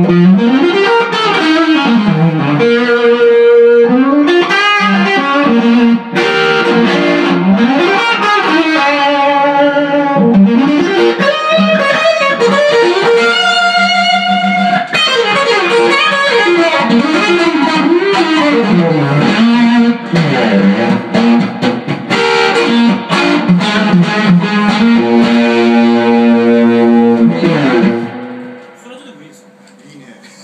Mm-hmm.